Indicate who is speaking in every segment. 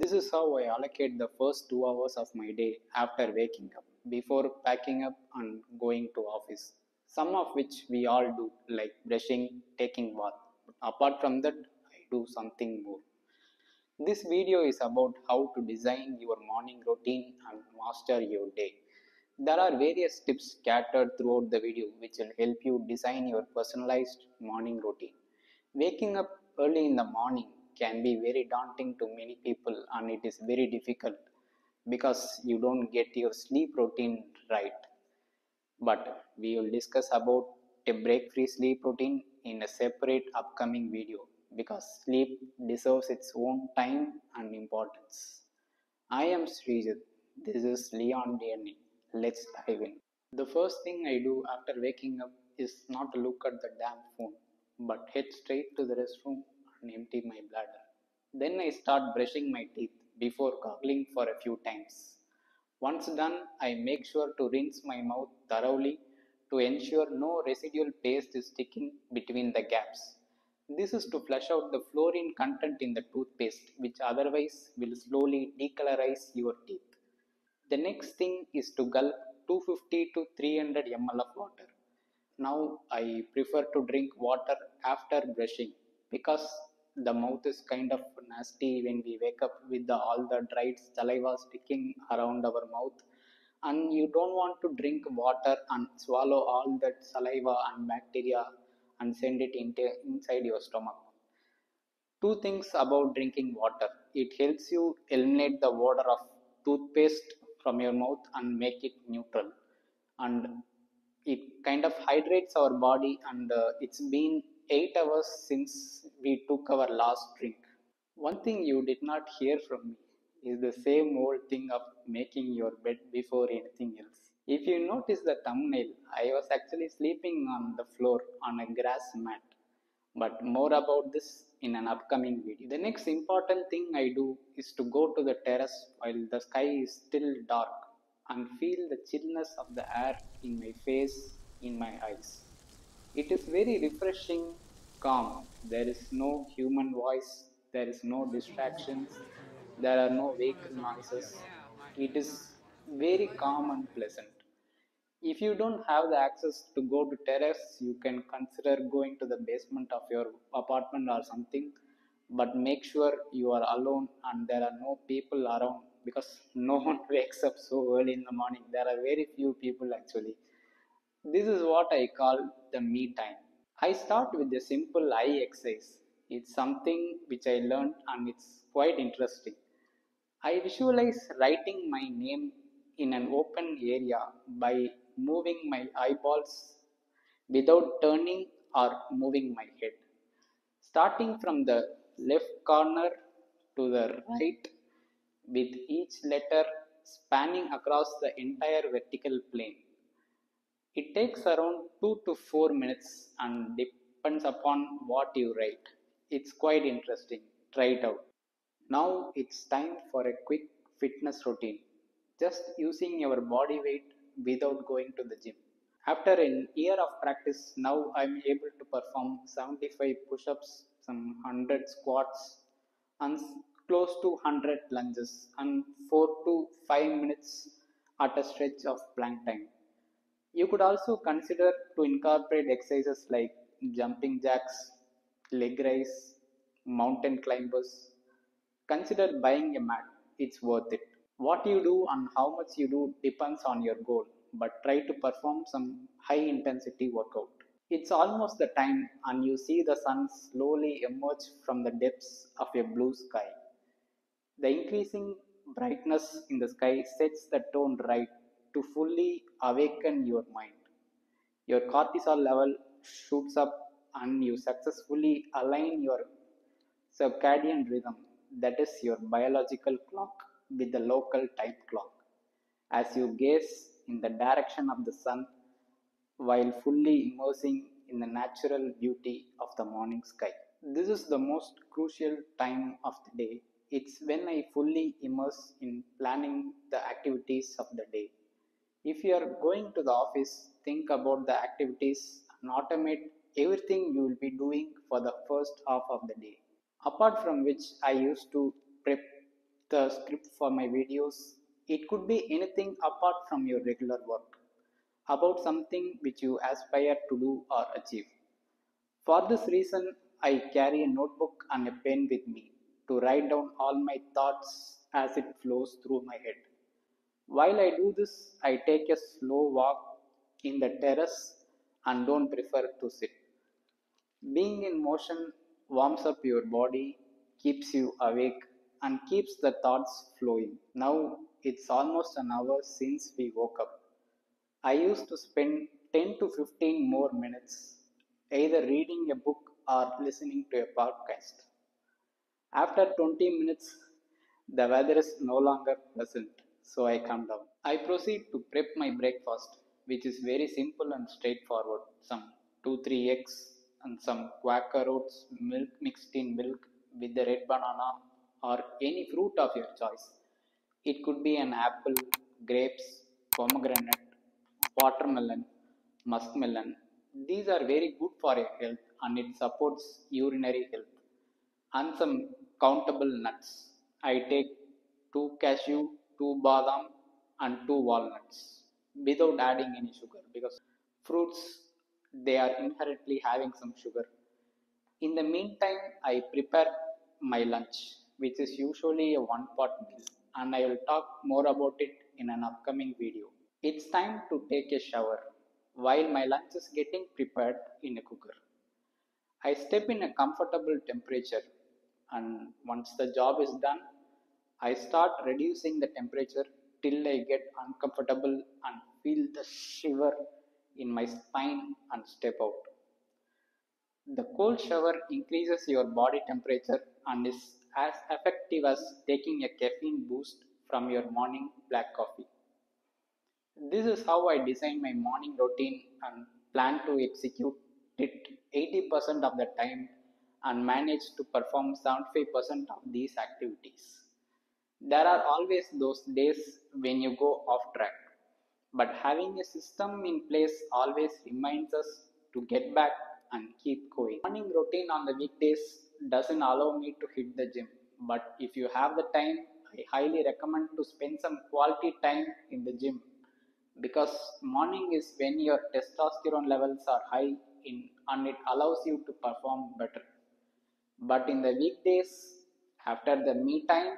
Speaker 1: This is how I allocate the first two hours of my day after waking up, before packing up and going to office. Some of which we all do, like brushing, taking bath. But apart from that, I do something more. This video is about how to design your morning routine and master your day. There are various tips scattered throughout the video which will help you design your personalized morning routine. Waking up early in the morning can be very daunting to many people and it is very difficult because you don't get your sleep routine right. But we will discuss about a break free sleep routine in a separate upcoming video because sleep deserves its own time and importance. I am Srijit. This is Leon DNA. Let's dive in. The first thing I do after waking up is not to look at the damn phone, but head straight to the restroom and empty my bladder. Then I start brushing my teeth before gargling for a few times. Once done, I make sure to rinse my mouth thoroughly to ensure no residual paste is sticking between the gaps. This is to flush out the fluorine content in the toothpaste, which otherwise will slowly decolorize your teeth. The next thing is to gulp 250 to 300 ml of water. Now I prefer to drink water after brushing because the mouth is kind of nasty when we wake up with the, all the dried saliva sticking around our mouth. And you don't want to drink water and swallow all that saliva and bacteria and send it into inside your stomach. Two things about drinking water. It helps you eliminate the odor of toothpaste from your mouth and make it neutral. And it kind of hydrates our body and uh, it's been 8 hours since we took our last drink one thing you did not hear from me is the same old thing of making your bed before anything else if you notice the thumbnail i was actually sleeping on the floor on a grass mat but more about this in an upcoming video. The next important thing I do is to go to the terrace while the sky is still dark and feel the chillness of the air in my face, in my eyes. It is very refreshing, calm. There is no human voice, there is no distractions, there are no vehicle noises. It is very calm and pleasant if you don't have the access to go to terrace you can consider going to the basement of your apartment or something but make sure you are alone and there are no people around because no one wakes up so early in the morning there are very few people actually this is what i call the me time i start with a simple eye exercise it's something which i learned and it's quite interesting i visualize writing my name in an open area by moving my eyeballs without turning or moving my head. Starting from the left corner to the right, with each letter spanning across the entire vertical plane. It takes around 2 to 4 minutes and depends upon what you write. It's quite interesting. Try it out. Now it's time for a quick fitness routine. Just using your body weight without going to the gym. After a year of practice, now I'm able to perform 75 push ups, some 100 squats, and close to 100 lunges, and 4 to 5 minutes at a stretch of plank time. You could also consider to incorporate exercises like jumping jacks, leg raise, mountain climbers. Consider buying a mat, it's worth it. What you do and how much you do depends on your goal, but try to perform some high intensity workout. It's almost the time, and you see the sun slowly emerge from the depths of a blue sky. The increasing brightness in the sky sets the tone right to fully awaken your mind. Your cortisol level shoots up, and you successfully align your circadian rhythm, that is, your biological clock with the local time clock as you gaze in the direction of the sun while fully immersing in the natural beauty of the morning sky. This is the most crucial time of the day. It's when I fully immerse in planning the activities of the day. If you are going to the office, think about the activities and automate everything you will be doing for the first half of the day. Apart from which, I used to prep the script for my videos. It could be anything apart from your regular work, about something which you aspire to do or achieve. For this reason, I carry a notebook and a pen with me to write down all my thoughts as it flows through my head. While I do this, I take a slow walk in the terrace and don't prefer to sit. Being in motion warms up your body, keeps you awake, and keeps the thoughts flowing. Now it's almost an hour since we woke up. I used to spend 10 to 15 more minutes either reading a book or listening to a podcast. After 20 minutes, the weather is no longer pleasant, so I calm down. I proceed to prep my breakfast, which is very simple and straightforward. Some 2 3 eggs and some quaker oats, milk mixed in milk with the red banana or any fruit of your choice. It could be an apple, grapes, pomegranate, watermelon, muskmelon. These are very good for your health and it supports urinary health. And some countable nuts. I take two cashew, two badam, and two walnuts without adding any sugar because fruits they are inherently having some sugar. In the meantime, I prepare my lunch, which is usually a one pot meal, and I will talk more about it in an upcoming video. It's time to take a shower while my lunch is getting prepared in a cooker. I step in a comfortable temperature, and once the job is done, I start reducing the temperature till I get uncomfortable and feel the shiver in my spine and step out. The cold shower increases your body temperature and is as effective as taking a caffeine boost from your morning black coffee. This is how I design my morning routine and plan to execute it 80% of the time and manage to perform 75% of these activities. There are always those days when you go off track, but having a system in place always reminds us to get back and keep going. Morning routine on the weekdays doesn't allow me to hit the gym, but if you have the time, I highly recommend to spend some quality time in the gym because morning is when your testosterone levels are high in and it allows you to perform better. But in the weekdays, after the me time,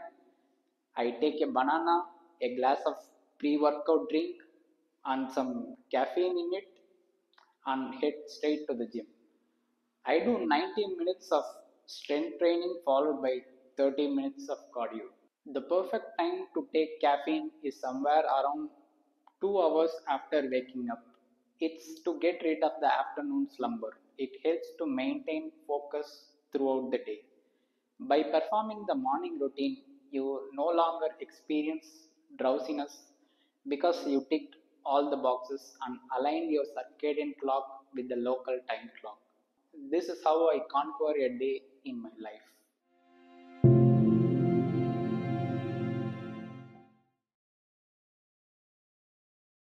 Speaker 1: I take a banana, a glass of pre workout drink, and some caffeine in it, and head straight to the gym. I do 90 minutes of strength training followed by 30 minutes of cardio. The perfect time to take caffeine is somewhere around 2 hours after waking up. It's to get rid of the afternoon slumber. It helps to maintain focus throughout the day. By performing the morning routine, you no longer experience drowsiness because you ticked all the boxes and aligned your circadian clock with the local time clock. This is how I conquer a day in my life.